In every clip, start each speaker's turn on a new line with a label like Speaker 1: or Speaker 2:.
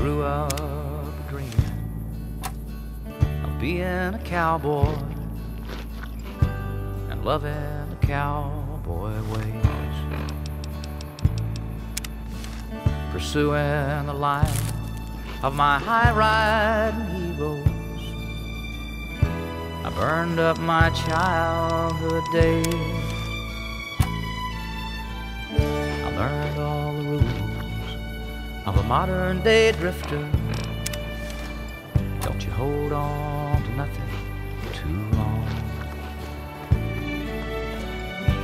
Speaker 1: grew up dreaming of being a cowboy and loving the cowboy ways, pursuing the life of my high riding heroes. I burned up my childhood days. I learned all of a modern day drifter. Don't you hold on to nothing too long.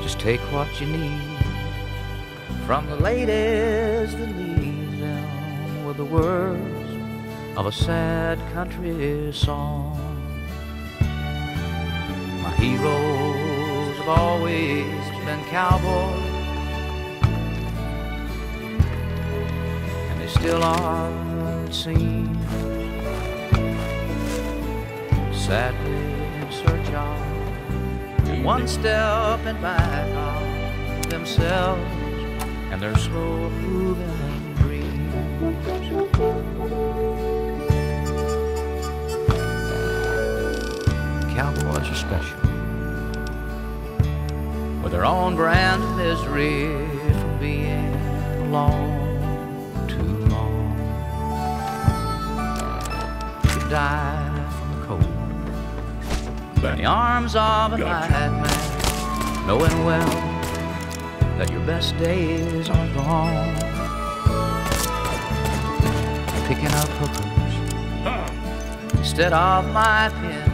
Speaker 1: Just take what you need from the ladies that leave them with the words of a sad country song. My heroes have always been cowboys, they still are, seems. Sadly in search of one step and back of themselves and their slow moving dreams. Cowboys are special with their own brand of misery from being alone die from the cold in the arms of a nightmare, knowing well that your best days are gone. Picking up hookers instead of my pen.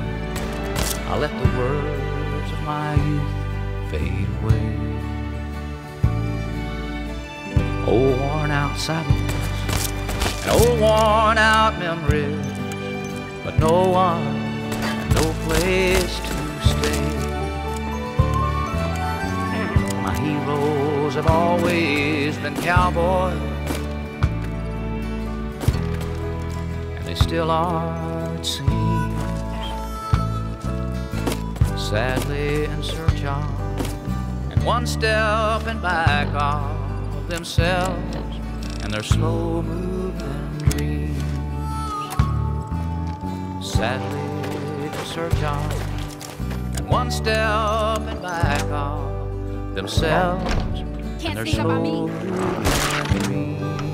Speaker 1: I let the words of my youth fade away. Old worn out saddles and old worn out memories, but no one and no place to stay. My heroes have always been cowboys, and they still are, it seems sadly in search of, and one step and back of themselves and their slow moving dreams. Sadly in search of, and one step and back of themselves
Speaker 2: Can't sing about me.
Speaker 1: slow moving dreams.